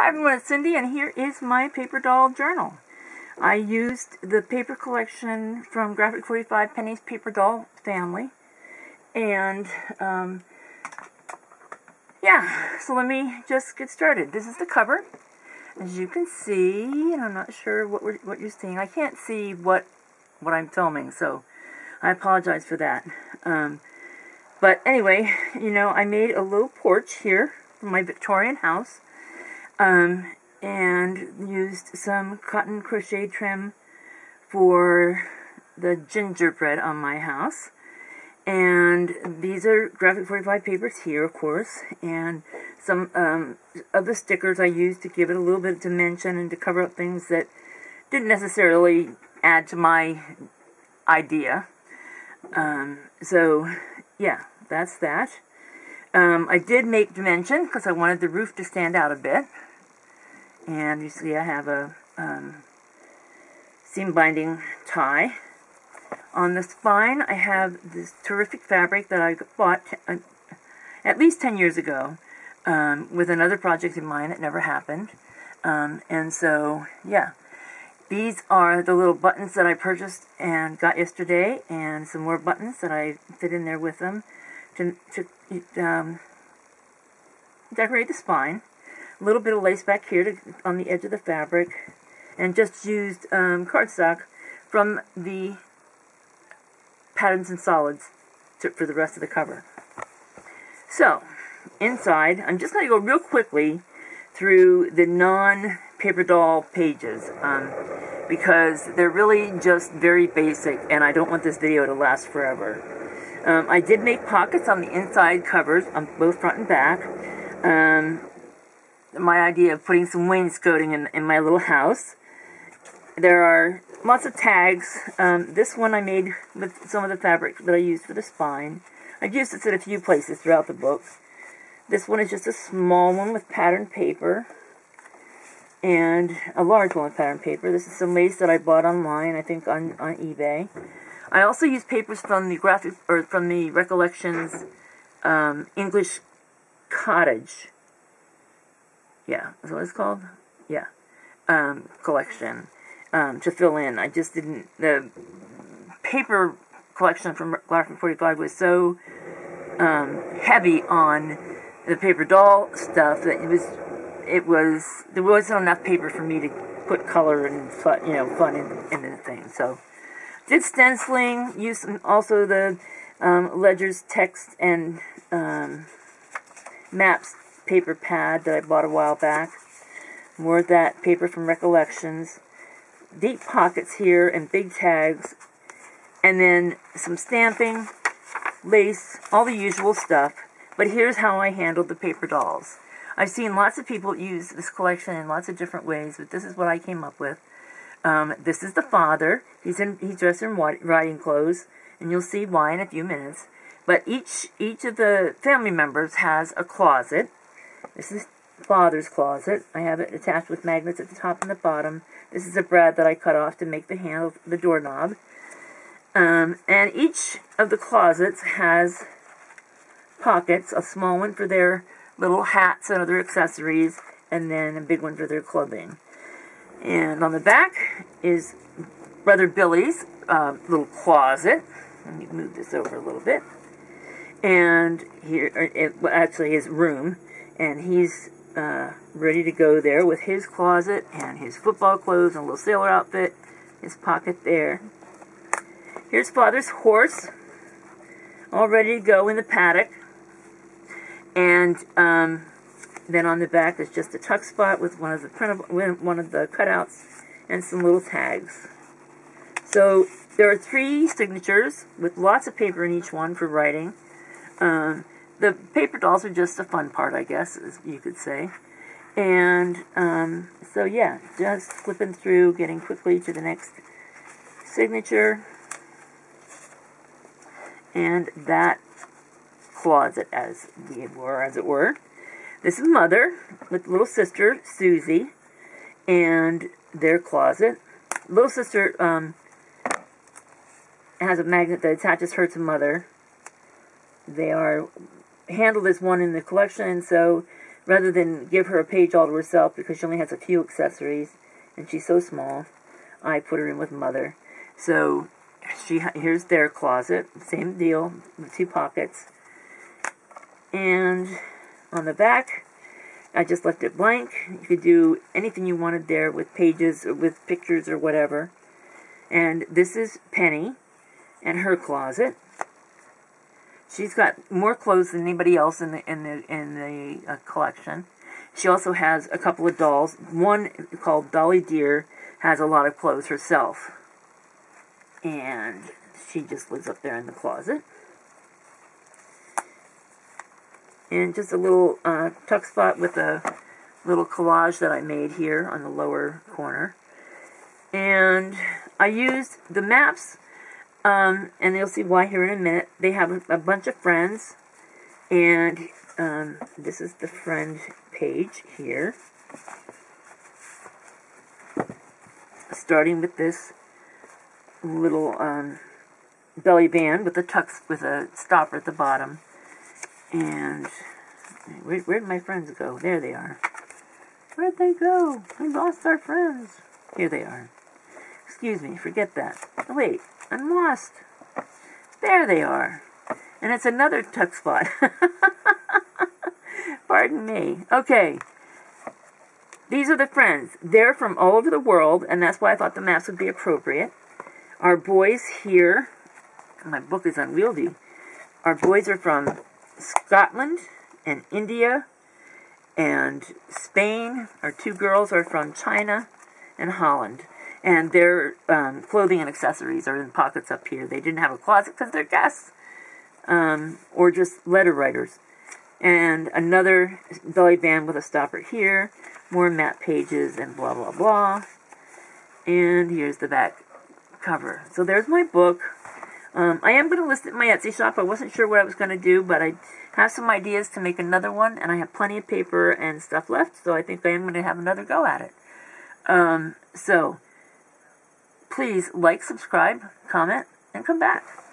Hi everyone, Cindy and here is my paper doll journal. I used the paper collection from Graphic 45 Penny's Paper Doll family and um, yeah, so let me just get started. This is the cover. As you can see, and I'm not sure what, what you're seeing. I can't see what what I'm filming, so I apologize for that. Um, but anyway, you know, I made a little porch here from my Victorian house um, and used some cotton crochet trim for the gingerbread on my house. And these are Graphic 45 papers here, of course, and some um, of the stickers I used to give it a little bit of dimension and to cover up things that didn't necessarily add to my idea. Um, so, yeah, that's that. Um, I did make dimension because I wanted the roof to stand out a bit. And you see I have a um, seam binding tie. On the spine I have this terrific fabric that I bought uh, at least 10 years ago um, with another project in mind that never happened. Um, and so, yeah. These are the little buttons that I purchased and got yesterday, and some more buttons that I fit in there with them to, to um, decorate the spine a little bit of lace back here to, on the edge of the fabric, and just used um, cardstock from the patterns and solids to, for the rest of the cover. So, inside, I'm just going to go real quickly through the non-paper doll pages um, because they're really just very basic and I don't want this video to last forever. Um, I did make pockets on the inside covers on both front and back. Um, my idea of putting some wainscoting in, in my little house. There are lots of tags. Um, this one I made with some of the fabric that I used for the spine. I've used this in a few places throughout the book. This one is just a small one with patterned paper. And a large one with patterned paper. This is some lace that I bought online, I think on, on eBay. I also use papers from the graphic or from the Recollections um, English Cottage yeah, is what it's called? Yeah, um, collection um, to fill in. I just didn't, the paper collection from Graphic 45 was so um, heavy on the paper doll stuff that it was, it was, there wasn't enough paper for me to put color and fun, you know, fun in, in the thing. So, did stenciling, used also the um, ledgers text and um, maps paper pad that I bought a while back. More of that paper from Recollections. Deep pockets here and big tags. And then some stamping, lace, all the usual stuff. But here's how I handled the paper dolls. I've seen lots of people use this collection in lots of different ways, but this is what I came up with. Um, this is the father. He's in he's dressed in riding clothes, and you'll see why in a few minutes. But each each of the family members has a closet, this is father's closet. I have it attached with magnets at the top and the bottom. This is a brad that I cut off to make the handle, the doorknob. Um, and each of the closets has pockets, a small one for their little hats and other accessories, and then a big one for their clothing. And on the back is Brother Billy's uh, little closet. Let me move this over a little bit. And here, it, well, actually his room and he's uh, ready to go there with his closet and his football clothes and a little sailor outfit, his pocket there. Here's Father's horse, all ready to go in the paddock. And um, then on the back is just a tuck spot with one of the printable, one of the cutouts and some little tags. So there are three signatures with lots of paper in each one for writing. Um, the paper dolls are just the fun part, I guess, as you could say. And um, so, yeah, just flipping through, getting quickly to the next signature. And that closet, as we were, as it were. This is Mother with little sister, Susie, and their closet. Little sister um, has a magnet that attaches her to Mother. They are handle this one in the collection, and so rather than give her a page all to herself because she only has a few accessories and she's so small, I put her in with mother. So she here's their closet, same deal, two pockets. And on the back, I just left it blank. You could do anything you wanted there with pages or with pictures or whatever. And this is Penny and her closet. She's got more clothes than anybody else in the in the in the uh, collection. She also has a couple of dolls. One called Dolly Dear has a lot of clothes herself, and she just lives up there in the closet. And just a little uh, tuck spot with a little collage that I made here on the lower corner. And I used the maps um, and you'll see why here in a minute. They have a, bunch of friends, and um, this is the friend page here. Starting with this little um, belly band with a tux with a stopper at the bottom, and where, where'd my friends go? There they are. Where'd they go? We lost our friends. Here they are. Excuse me, forget that. Wait, I'm lost. There they are. And it's another tuck spot. Pardon me. Okay. These are the friends. They're from all over the world, and that's why I thought the maps would be appropriate. Our boys here, my book is unwieldy. Our boys are from Scotland and India and Spain. Our two girls are from China and Holland and their um, clothing and accessories are in pockets up here. They didn't have a closet because they're guests, um, or just letter writers. And another belly band with a stopper here, more map pages, and blah blah blah. And here's the back cover. So there's my book. Um, I am going to list it in my Etsy shop. I wasn't sure what I was going to do, but I have some ideas to make another one, and I have plenty of paper and stuff left, so I think I am going to have another go at it. Um, so, Please like, subscribe, comment, and come back.